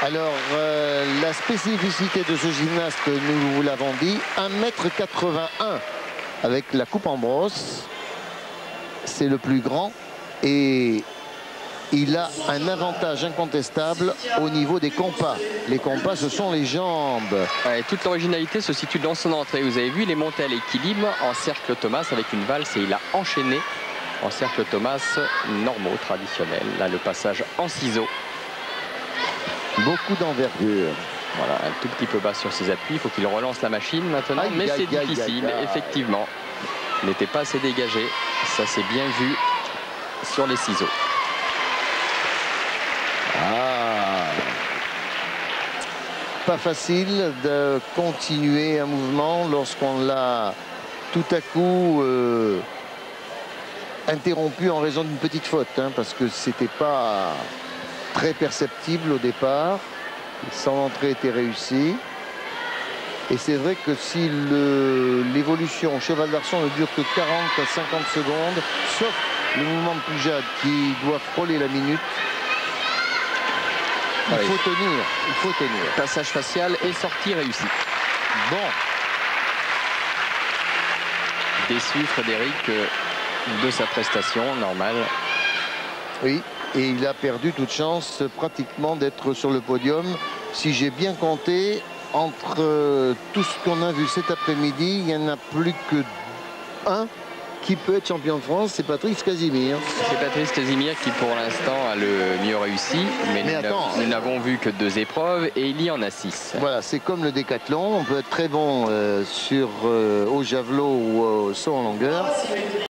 Alors, euh, la spécificité de ce gymnaste, nous vous l'avons dit, 1m81 avec la coupe en brosse. C'est le plus grand et il a un avantage incontestable au niveau des compas. Les compas, ce sont les jambes. Toute l'originalité se situe dans son entrée. Vous avez vu, il est monté à l'équilibre en cercle Thomas avec une valse et il a enchaîné en cercle Thomas normaux, traditionnels. Là, le passage en ciseaux. Beaucoup d'envergure. Voilà, un tout petit peu bas sur ses appuis. Il faut qu'il relance la machine maintenant, Aïe, mais c'est difficile, aïe, aïe. effectivement. Il n'était pas assez dégagé. Ça s'est bien vu sur les ciseaux. Ah. Pas facile de continuer un mouvement lorsqu'on l'a tout à coup euh, interrompu en raison d'une petite faute, hein, parce que c'était pas très perceptible au départ. Son entrée était réussie. Et c'est vrai que si l'évolution cheval d'arçon ne dure que 40 à 50 secondes, sauf le mouvement de Poujade qui doit frôler la minute, il faut tenir, il faut tenir. Passage facial et sortie réussie. Bon, Déçu Frédéric euh, de sa prestation normale. oui, et il a perdu toute chance pratiquement d'être sur le podium. Si j'ai bien compté, entre euh, tout ce qu'on a vu cet après-midi, il n'y en a plus que un qui peut être champion de France, c'est Patrice Casimir. C'est Patrice Casimir qui pour l'instant a le mieux réussi, mais, nous n'avons vu que deux épreuves et il y en a six. Voilà, c'est comme le décathlon, on peut être très bon euh, sur euh, au javelot ou au saut en longueur,